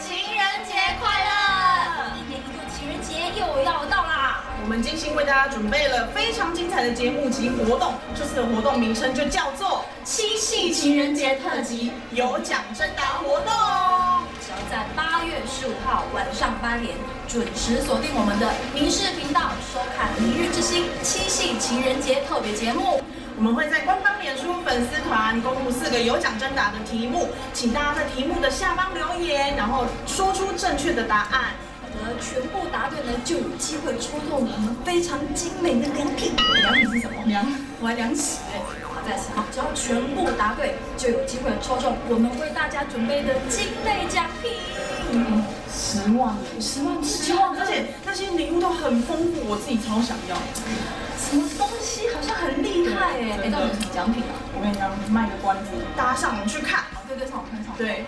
情人节快乐！一年一度情人节又要到啦！我们精心为大家准备了非常精彩的节目及活动，这次的活动名称就叫做七夕情人节特辑有奖征答活动。只要在八月十五号晚上八点准时锁定我们的民视频道，收看《明日之星》七夕情人节特别节目。我们会在官方脸书粉丝团公布四个有奖征答的题目，请大家在题目的下方留言，然后说出正确的答案。而全部答对呢，就有机会抽中我们非常精美的礼品。良品是什么？良，我还量尺！好，再次好，只要全部答对，就有机会抽中我们为大家准备的精美奖品。十万，十万十几万，而且那些礼物都很丰富，我自己超想要。什么东西好像很厉害哎！哎，到底有什么奖品啊？我跟你讲，卖个关子，大家上网去看。对对，上网看，上网。对。